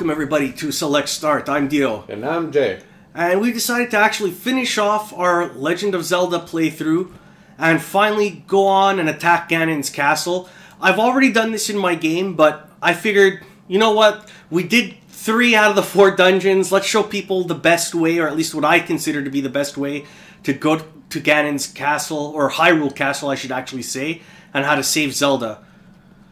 Welcome everybody to Select Start. I'm Dio. And I'm Jay. And we decided to actually finish off our Legend of Zelda playthrough and finally go on and attack Ganon's castle. I've already done this in my game, but I figured, you know what? We did three out of the four dungeons. Let's show people the best way, or at least what I consider to be the best way to go to Ganon's castle, or Hyrule Castle, I should actually say, and how to save Zelda.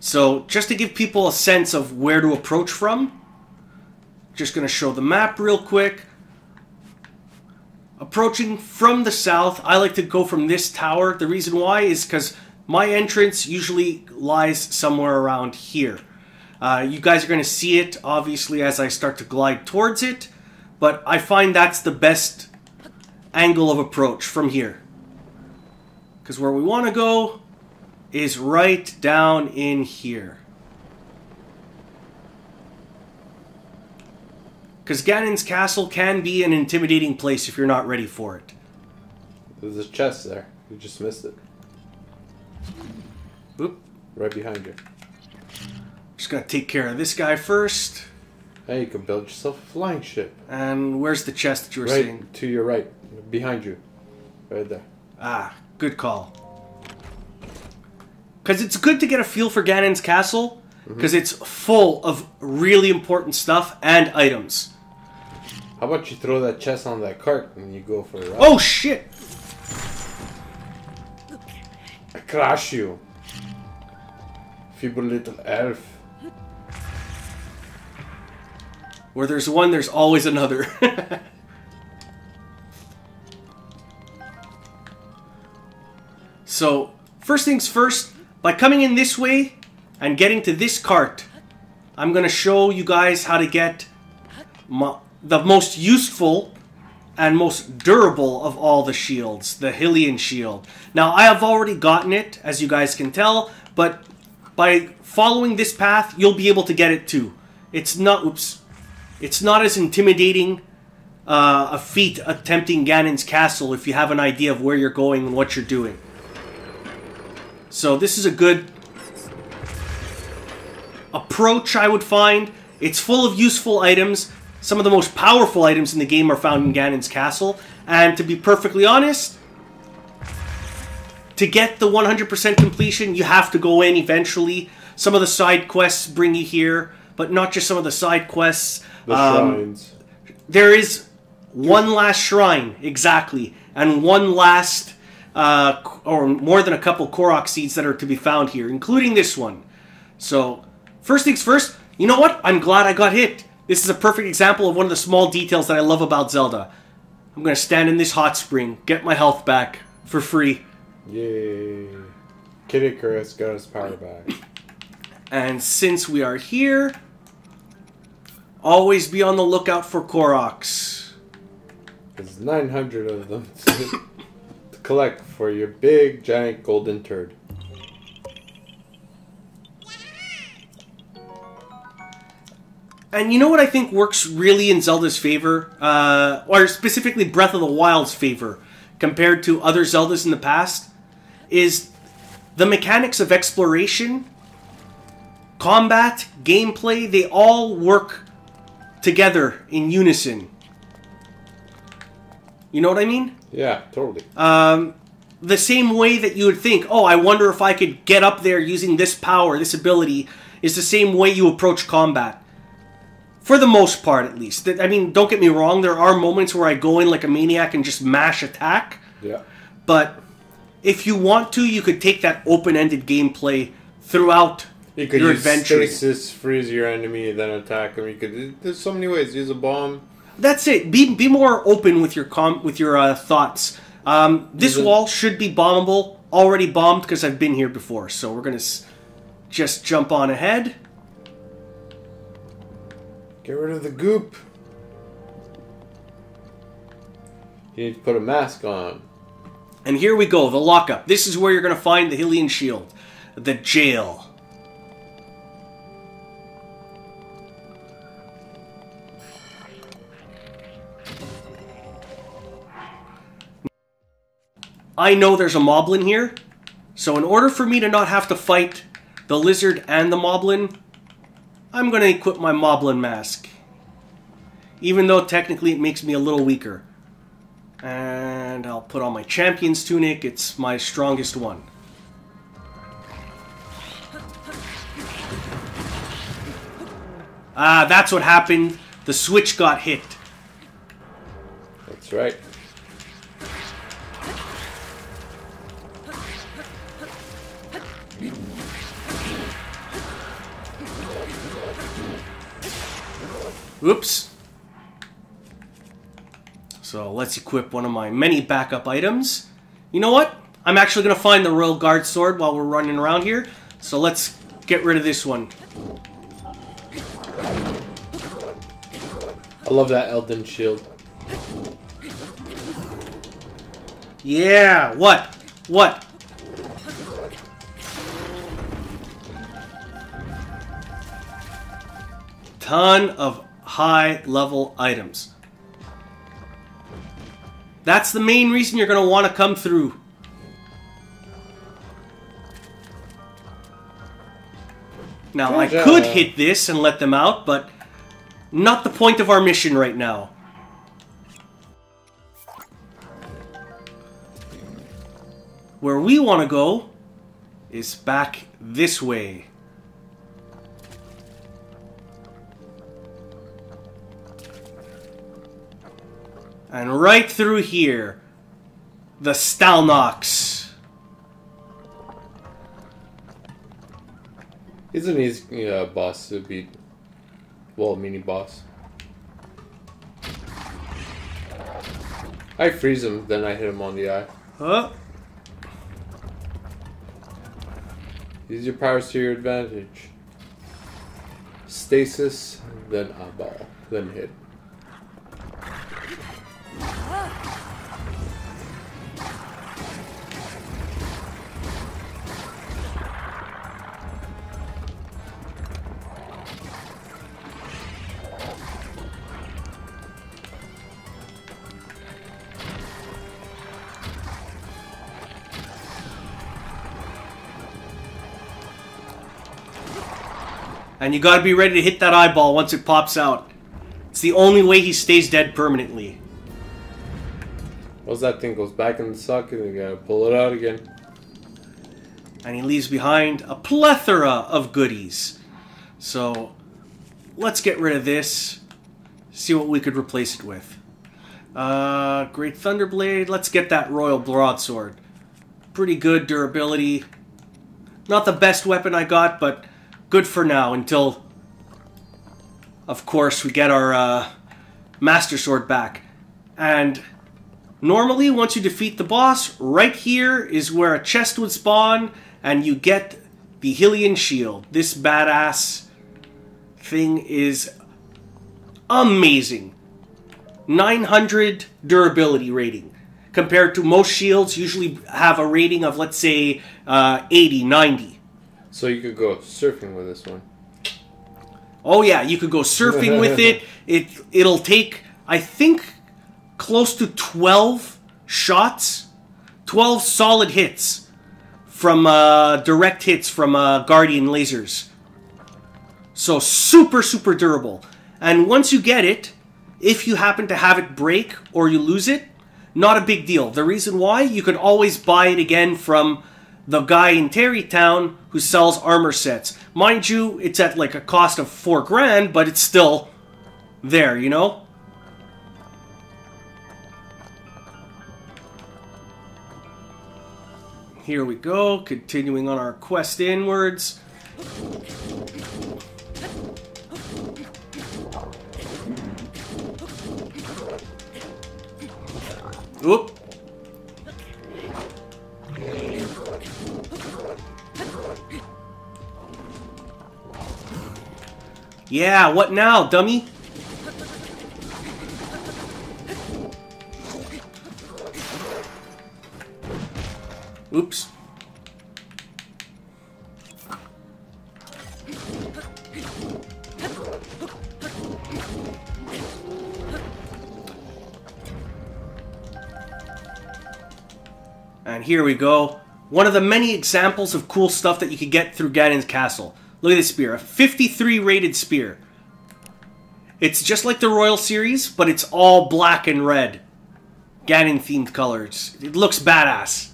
So, just to give people a sense of where to approach from, just going to show the map real quick. Approaching from the south, I like to go from this tower. The reason why is because my entrance usually lies somewhere around here. Uh, you guys are going to see it, obviously, as I start to glide towards it, but I find that's the best angle of approach from here. Because where we want to go is right down in here. Because Ganon's castle can be an intimidating place if you're not ready for it. There's a chest there. You just missed it. Oop. Right behind you. Just gotta take care of this guy first. Hey, you can build yourself a flying ship. And where's the chest that you were right saying? to your right. Behind you. Right there. Ah, good call. Because it's good to get a feel for Ganon's castle, because it's full of really important stuff and items. How about you throw that chest on that cart and you go for a ride? Oh shit! I crush you. Feeble little elf. Where there's one, there's always another. so, first things first, by coming in this way and getting to this cart, I'm going to show you guys how to get mo- the most useful and most durable of all the shields, the Hylian shield. Now, I have already gotten it, as you guys can tell, but by following this path, you'll be able to get it too. It's not, oops, it's not as intimidating uh, a feat attempting Ganon's castle if you have an idea of where you're going and what you're doing. So this is a good approach, I would find. It's full of useful items. Some of the most powerful items in the game are found in Ganon's castle. And to be perfectly honest, to get the 100% completion, you have to go in eventually. Some of the side quests bring you here, but not just some of the side quests. The Um, shrines. there is one last shrine, exactly, and one last, uh, or more than a couple Korok seeds that are to be found here, including this one. So, first things first, you know what? I'm glad I got hit. This is a perfect example of one of the small details that I love about Zelda. I'm gonna stand in this hot spring, get my health back for free, Yay. Kid Icarus got his power back. and since we are here, always be on the lookout for Koroks. There's 900 of them to collect for your big, giant golden turd. And you know what I think works really in Zelda's favor, uh, or specifically Breath of the Wild's favor, compared to other Zeldas in the past, is the mechanics of exploration, combat, gameplay, they all work together in unison. You know what I mean? Yeah, totally. Um, the same way that you would think, oh, I wonder if I could get up there using this power, this ability, is the same way you approach combat. For the most part, at least. I mean, don't get me wrong, there are moments where I go in like a maniac and just mash attack, yeah. but if you want to, you could take that open ended gameplay throughout You could your use adventuring. stasis, freeze your enemy, then attack him. You could. There's so many ways. Use a bomb. That's it. Be be more open with your com with your uh, thoughts. Um, this Is wall should be bombable. Already bombed because I've been here before. So we're gonna s- just jump on ahead. Get rid of the goop. You need to put a mask on. And here we go. The lockup. This is where you're gonna find the Hylian shield, the jail. I know there's a moblin here, so in order for me to not have to fight the lizard and the moblin, I'm going to equip my Moblin Mask. Even though technically it makes me a little weaker. And I'll put on my Champion's Tunic. It's my strongest one. Ah, that's what happened. The switch got hit. That's right. Oops. So let's equip one of my many backup items. You know what? I'm actually going to find the Royal Guard sword while we're running around here. So let's get rid of this one. I love that Elden shield. Yeah, what? What? Ton of high level items. That's the main reason you're going to want to come through. Now, I could hit this and let them out, but not the point of our mission right now. Where we want to go is back this way. And right through here, the Stalnox. He's an easy uh, boss to beat. Well, mini boss. I freeze him, then I hit him on the eye. Huh? Use your powers to your advantage. Stasis, then eyeball, then hit. And you gotta be ready to hit that eyeball once it pops out. It's the only way he stays dead permanently. Once that thing goes back in the socket, you gotta pull it out again. And he leaves behind a plethora of goodies. So, let's get rid of this. See what we could replace it with. Uh, Great Thunderblade. Let's get that Royal Broadsword. Pretty good durability. Not the best weapon I got, but good for now until, of course, we get our uh, Master Sword back. And normally, once you defeat the boss, right here is where a chest would spawn, and you get the Hylian Shield. This badass thing is amazing. 900 durability rating compared to most shields usually have a rating of let's say uh, 80 90 So you could go surfing with this one. oh yeah you could go surfing with it. It it'll take i think close to 12 shots 12 solid hits from uh, direct hits from uh, guardian lasers. So super super durable. And once you get it if you happen to have it break or you lose it not a big deal. The reason why you could always buy it again from the guy in Tarrey Town who sells armor sets. Mind you it's at like a cost of four grand but it's still there you know? Here we go continuing on our quest inwards. Oop. Yeah, what now, dummy? Oops. And here we go. One of the many examples of cool stuff that you could get through Ganon's castle. Look at this spear. A 53 rated spear. It's just like the Royal Series, but it's all black and red. Ganon themed colors. It looks badass.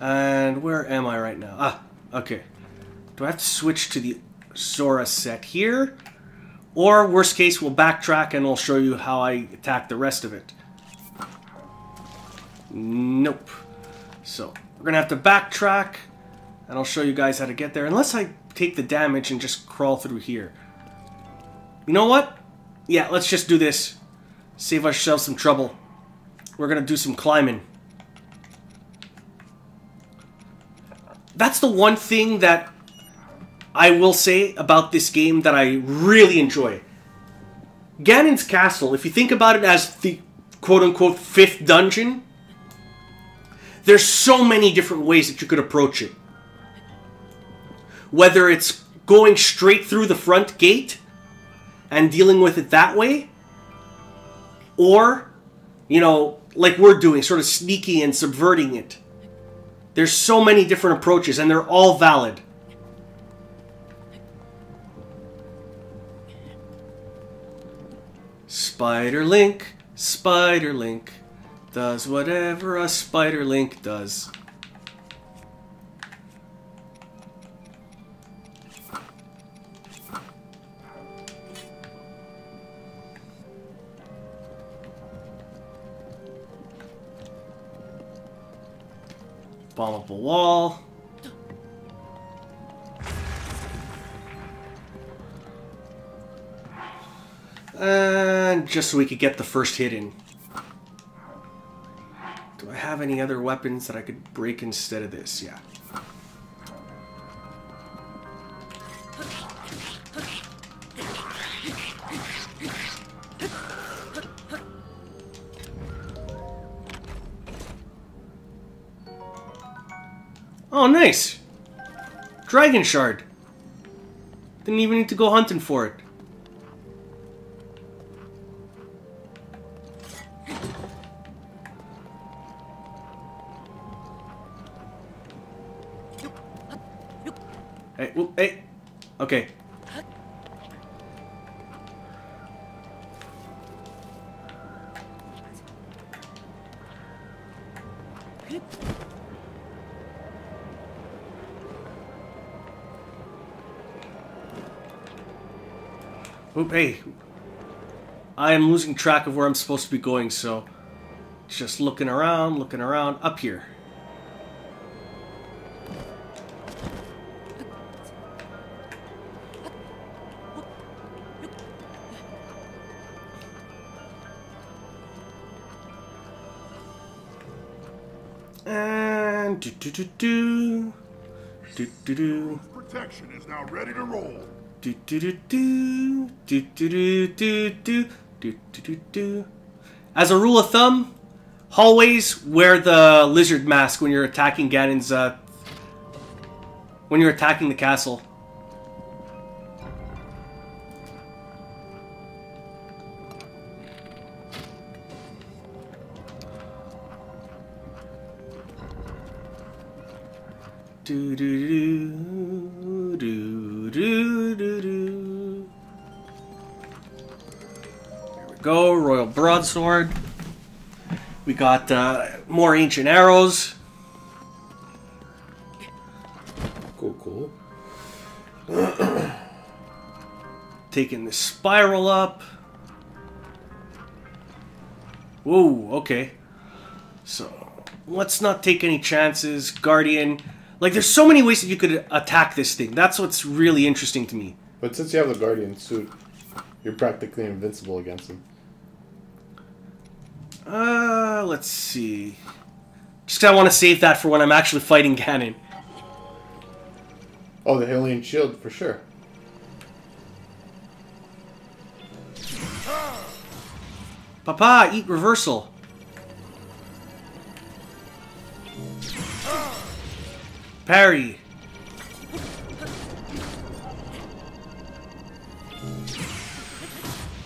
And where am I right now? Ah, okay. Do I have to switch to the Zora set here? Or, worst case, we'll backtrack and I'll show you how I attack the rest of it. Nope. So, we're going to have to backtrack, and I'll show you guys how to get there. Unless I take the damage and just crawl through here. You know what? Yeah, let's just do this. Save ourselves some trouble. We're going to do some climbing. That's the one thing that I will say about this game that I really enjoy. Ganon's Castle, if you think about it as the quote-unquote fifth dungeon, there's so many different ways that you could approach it. Whether it's going straight through the front gate and dealing with it that way, or, you know, like we're doing, sort of sneaky and subverting it. There's so many different approaches, and they're all valid. Spider Link, Spider Link, does whatever a Spider Link does. Bomb up a wall. And just so we could get the first hit in. Have any other weapons that I could break instead of this? Yeah. Oh, nice! Dragon Shard! Didn't even need to go hunting for it. I am losing track of where I'm supposed to be going, so just looking around, looking around, up here. And do do do do do do do. Protection is now ready to roll. Do do do do do do do do do do do. As a rule of thumb, hallways wear the lizard mask when you're attacking Ganon's. Uh, when you're attacking the castle. Do do do do do. Go, Royal Broadsword. We got uh, more ancient arrows. Cool, cool. Taking the spiral up. Whoa, okay. So, let's not take any chances. Guardian. Like, there's so many ways that you could attack this thing. That's what's really interesting to me. But since you have the Guardian suit, you're practically invincible against him. Uh, let's see. Just I want to save that for when I'm actually fighting Ganon. Oh, the Hylian shield for sure. Papa, eat reversal. Parry.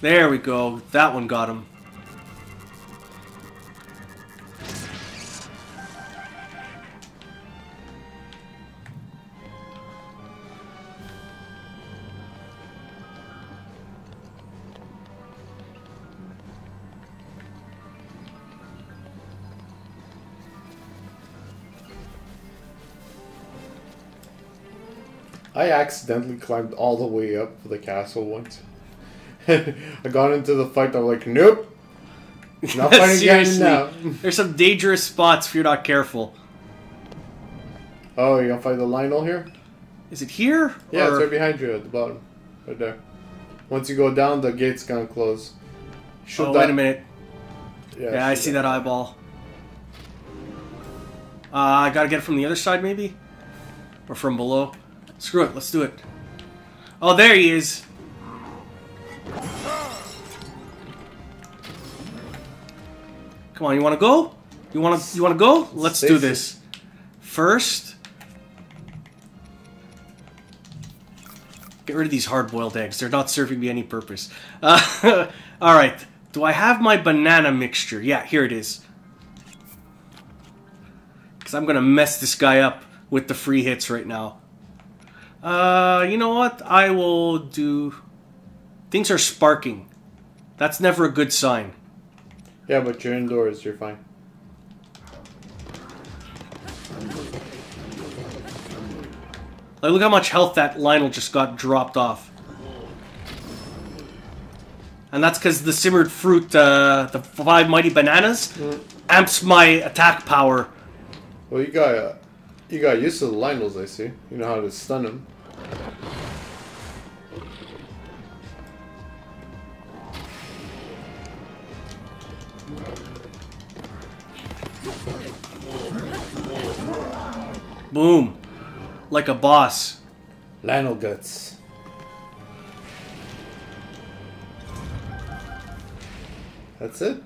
There we go. That one got him. I accidentally climbed all the way up the castle once. I got into the fight. I'm like, nope, not fighting again now. There's some dangerous spots if you're not careful. Oh, you gonna fight the Lynel here? Is it here? Yeah, Or- it's right behind you at the bottom, right there. Once you go down, the gate's gonna close. Should Oh, that- wait a minute. Yeah, Yeah, I see that eyeball. Uh, I gotta get it from the other side, maybe? Or from below? Screw it, let's do it. Oh, there he is. Come on, you wanna go? You wanna you wanna go? Let's do this. First, get rid of these hard-boiled eggs. They're not serving me any purpose. Uh, all right. Do I have my banana mixture? Yeah, here it is. Because I'm going to mess this guy up with the free hits right now. Uh, you know what? I will do... Things are sparking. That's never a good sign. Yeah, but you're indoors. You're fine. Like, look how much health that Lynel just got dropped off. And that's because the simmered fruit, uh, the five mighty bananas, amps my attack power. Well, you got uh, you got used to the Lynels. I see. You know how to stun them. Boom. Like a boss. Lynel guts. That's it.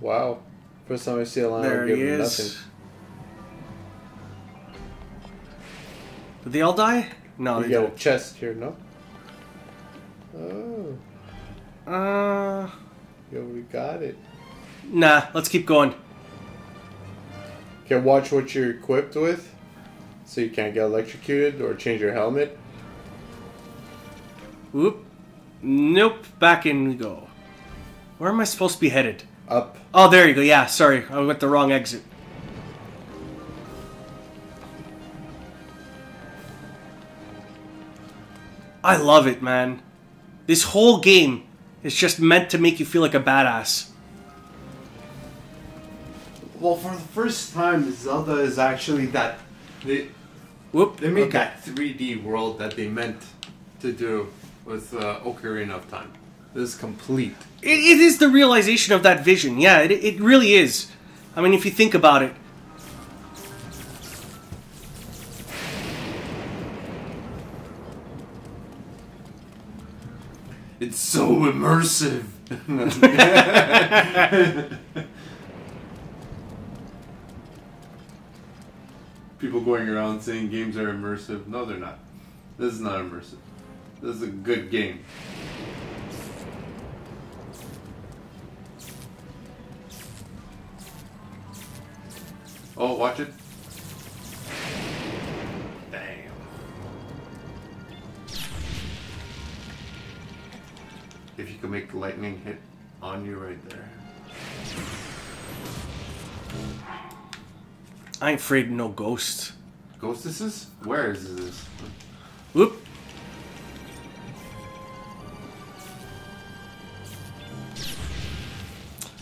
Wow. First time I see a Lynel There give he him is. nothing. Did they all die? No, You they get a didn't. chest here, no? Oh, Uh, yo, we got it. nah, let's keep going. Watch what you're equipped with, so you can't get electrocuted or change your helmet. Whoop. Nope, back in we go. Where am I supposed to be headed? Up. Oh, there you go. Yeah, sorry. I went the wrong exit. I love it, man. This whole game is just meant to make you feel like a badass. Well, for the first time, Zelda is actually that they Whoop. they made okay. that 3D world that they meant to do with uh, Ocarina of Time. This is complete. It, it is the realization of that vision. Yeah, it, it really is. I mean, if you think about it. It's so immersive. People going around saying games are immersive. No, they're not. This is not immersive. This is a good game. Oh, watch it. Damn. If you can make the lightning hit on you right there. I ain't afraid of no ghosts. Ghostesses? Where is this? Whoop.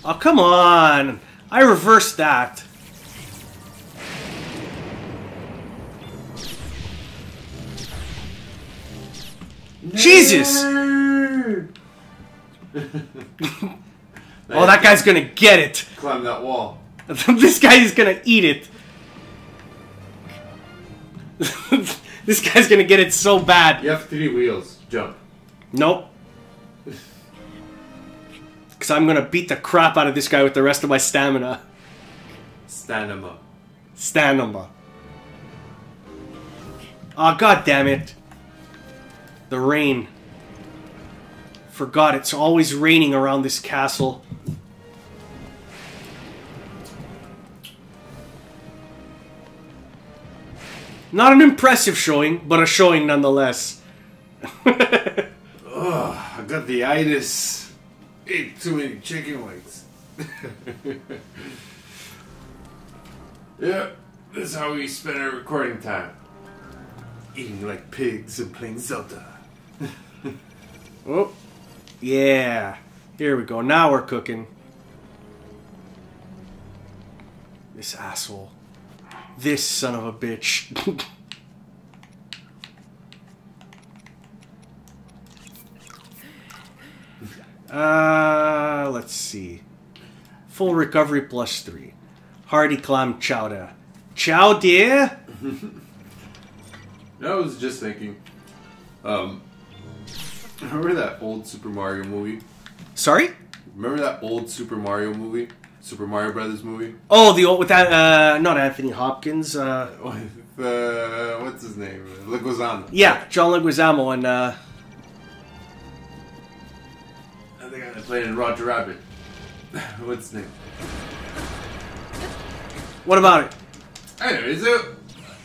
Oh, come on. I reversed that. Jesus! Oh, that guy's gonna get it. Climb that wall. this guy is gonna eat it. this guy's gonna get it so bad. You have three wheels. Jump. Nope. Because I'm gonna beat the crap out of this guy with the rest of my stamina. Up. Stamina. Oh, god damn it. The rain. Forgot it's always raining around this castle. Not an impressive showing, but a showing nonetheless. I got the itis. Ate too many chicken wings. yeah, this is how we spend our recording time. eating like pigs and playing Zelda. Oh, yeah. Here we go. Now we're cooking. This asshole. This son of a bitch. uh, let's see. Full recovery plus three. Hardy clam chowder. Chow dear. I was just thinking. Um, remember that old Super Mario movie? Sorry? Remember that old Super Mario movie? Super Mario Brothers movie? Oh, the old with that uh not Anthony Hopkins, uh With, uh, what's his name? Leguizamo. yeah, John Leguizamo and uh I think I played in Roger Rabbit. what's his name? what about it? Anyways, it,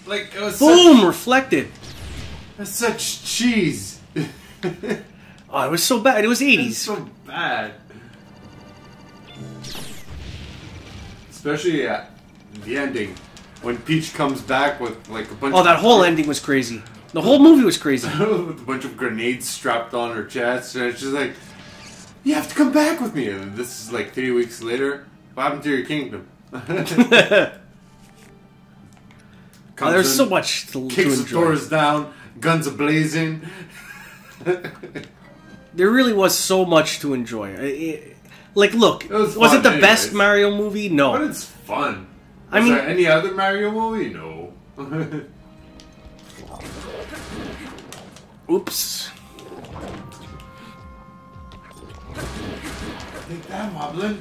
like, it was Boom, such, reflected. was such cheese. Oh, it was so bad. It was 80s. so bad. Especially at the ending. When Peach comes back with like a bunch Oh, that whole ending was crazy. The whole movie was crazy. with a bunch of grenades strapped on her chest, and it's just like, you have to come back with me. And this is like three weeks later. What happened to your kingdom? Oh, there's in, so much to, to Kicks the doors down, guns a blazing. There really was so much to enjoy. It- like, look, It was was, it the best. Mario movie? No, but it's fun. I I mean- any other Mario movie? No. Oops. Take that, Moblin.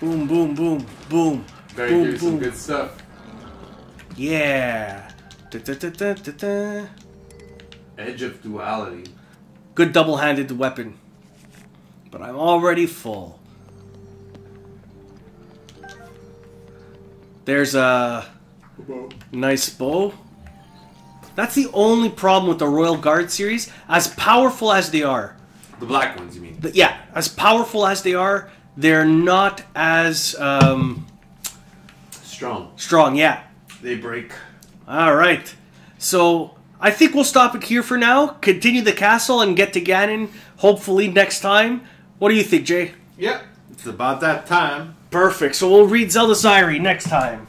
Boom, boom, boom, boom. Better boom, you some boom. good stuff. Yeah. Da-da-da-da-da-da. Edge of duality. Good double-handed weapon. But I'm already full. There's a nice bow. That's the only problem with the Royal Guard series. As powerful as they are, The black ones, you mean? but yeah, as powerful as they are, they're not as um, Strong. strong. Yeah. They break. All right. So I think we'll stop it here for now. Continue the castle and get to Ganon. Hopefully next time. What do you think, Jay? Yep. It's about that time. Perfect. So we'll read Zelda's Diary next time.